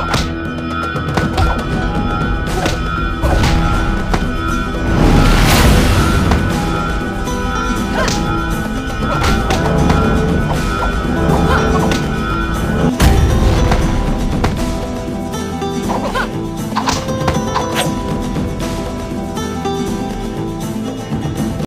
Go!